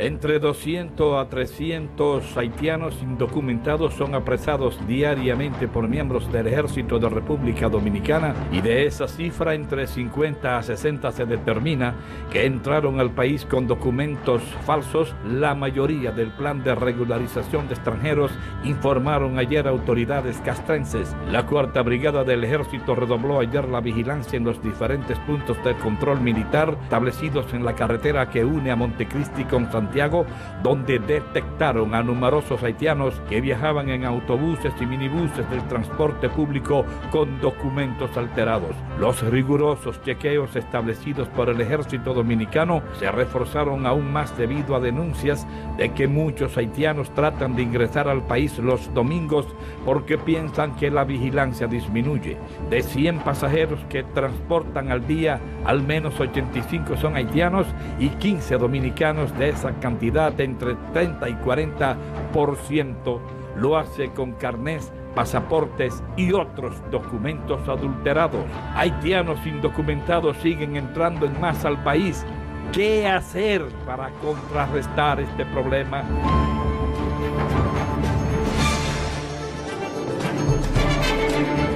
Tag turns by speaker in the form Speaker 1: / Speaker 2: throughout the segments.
Speaker 1: Entre 200 a 300 haitianos indocumentados son apresados diariamente por miembros del ejército de República Dominicana y de esa cifra entre 50 a 60 se determina que entraron al país con documentos falsos. La mayoría del plan de regularización de extranjeros informaron ayer autoridades castrenses. La cuarta brigada del ejército redobló ayer la vigilancia en los diferentes puntos de control militar establecidos en la carretera que une a Montecristi con Santiago Santiago, donde detectaron a numerosos haitianos que viajaban en autobuses y minibuses del transporte público con documentos alterados. Los rigurosos chequeos establecidos por el ejército dominicano se reforzaron aún más debido a denuncias de que muchos haitianos tratan de ingresar al país los domingos porque piensan que la vigilancia disminuye. De 100 pasajeros que transportan al día, al menos 85 son haitianos y 15 dominicanos de esa cantidad entre 30 y 40% lo hace con carnés, pasaportes y otros documentos adulterados. Haitianos indocumentados siguen entrando en masa al país. ¿Qué hacer para contrarrestar este problema?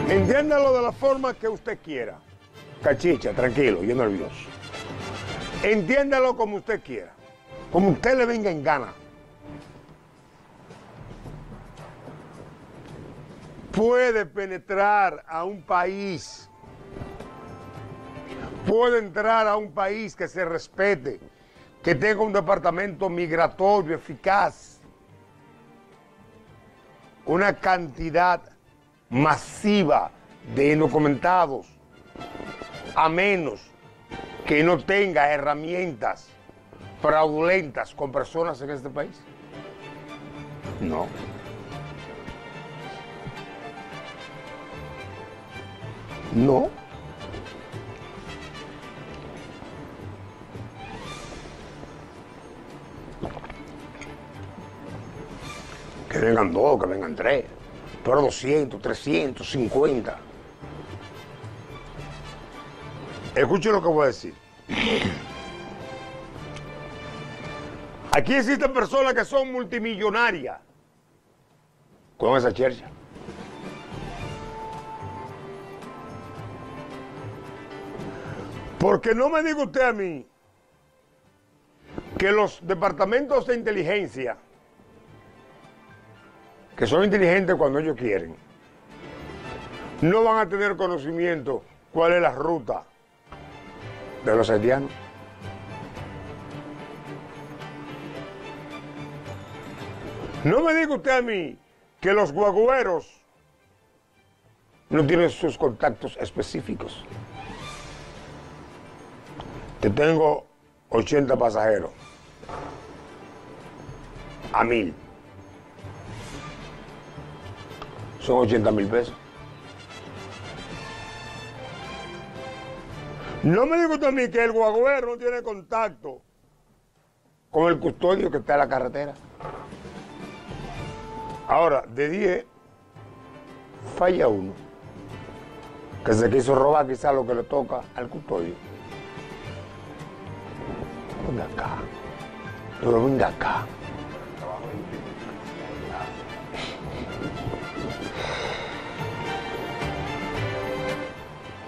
Speaker 2: Entiéndalo de la forma que usted quiera. Cachicha, tranquilo, yo nervioso. Entiéndalo como usted quiera como usted le venga en gana. Puede penetrar a un país, puede entrar a un país que se respete, que tenga un departamento migratorio eficaz, una cantidad masiva de indocumentados, a menos que no tenga herramientas fraudulentas con personas en este país? No. No. Que vengan dos, que vengan tres, pero 200, 350. Escuche lo que voy a decir. Aquí existen personas que son multimillonarias con esa chercha. Porque no me diga usted a mí que los departamentos de inteligencia, que son inteligentes cuando ellos quieren, no van a tener conocimiento cuál es la ruta de los haitianos. No me diga usted a mí que los guagüeros no tienen sus contactos específicos. Te tengo 80 pasajeros a mil. Son 80 mil pesos. No me diga usted a mí que el guagüero no tiene contacto con el custodio que está en la carretera. Ahora, de 10, falla uno. Que se quiso robar quizás lo que le toca al custodio. Venga acá. Pero venga acá.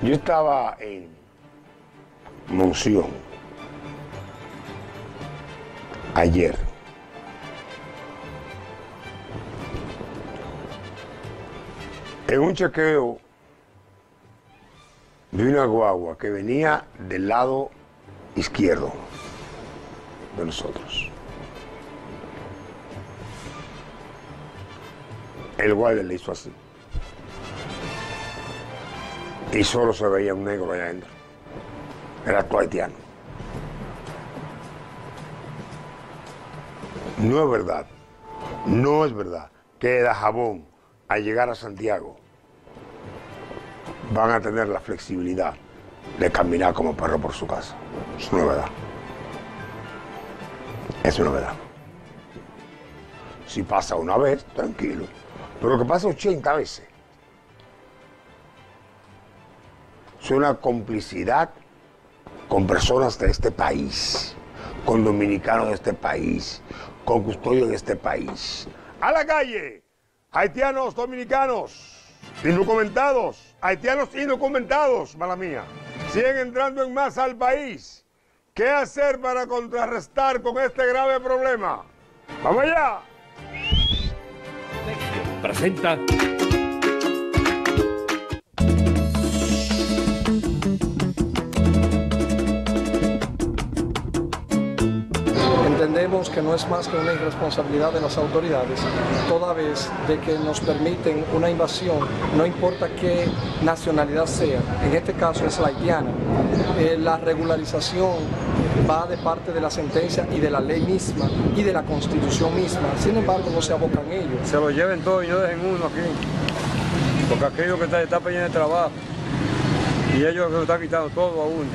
Speaker 2: Yo estaba en Monción ayer. En un chequeo de una guagua que venía del lado izquierdo de nosotros. El guardia le hizo así. Y solo se veía un negro allá adentro. Era todo. No es verdad, no es verdad que era jabón al llegar a Santiago van a tener la flexibilidad de caminar como perro por su casa. Es una verdad. Es una verdad. Si pasa una vez, tranquilo. Pero que pasa 80 veces. Es una complicidad con personas de este país. con dominicanos de este país, con custodios de este país. A la calle, haitianos dominicanos, indocumentados, haitianos indocumentados, mala mía, siguen entrando en masa al país. ¿Qué hacer para contrarrestar con este grave problema? ¡Vamos allá!
Speaker 1: Presenta
Speaker 3: que no es más que una irresponsabilidad de las autoridades, toda vez de que nos permiten una invasión, no importa qué nacionalidad sea, en este caso es la haitiana. Eh, la regularización va de parte de la sentencia y de la ley misma y de la constitución misma, sin embargo no se abocan ellos.
Speaker 4: Se lo lleven todo y no dejen uno aquí, porque aquello que está, está de trabajo y ellos lo están quitando todo a uno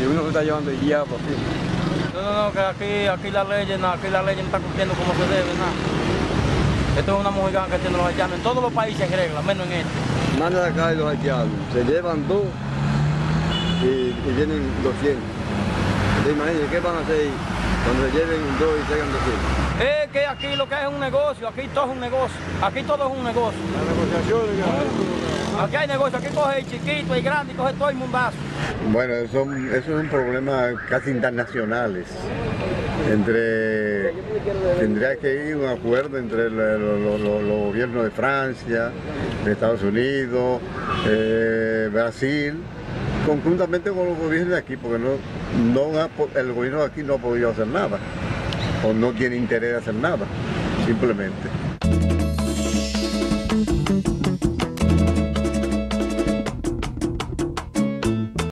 Speaker 4: y uno se está llevando el diablo aquí.
Speaker 5: No, no, no, que aquí, aquí la ley, no, aquí la ley no está cumpliendo como se debe, nada. Esto es una mujer que tiene los haitianos. En todos los países en regla, menos en este.
Speaker 6: Manda acá los haitianos. Se llevan dos y, vienen 200. Imagínense, ¿qué van a hacer cuando se lleven dos y traigan 200?
Speaker 5: Es que aquí lo que es un negocio, aquí todo es un negocio. Aquí todo es un negocio.
Speaker 4: La negociación,
Speaker 5: Aquí hay negocio, aquí coge el chiquito, el grande, y coge todo el mundazo.
Speaker 6: Bueno, eso, es un problema casi internacionales. Entre tendría que ir un acuerdo entre los gobiernos de Francia, de Estados Unidos, eh, Brasil, conjuntamente con los gobiernos de aquí, porque no, no el gobierno de aquí no ha podido hacer nada, o no tiene interés de hacer nada, simplemente.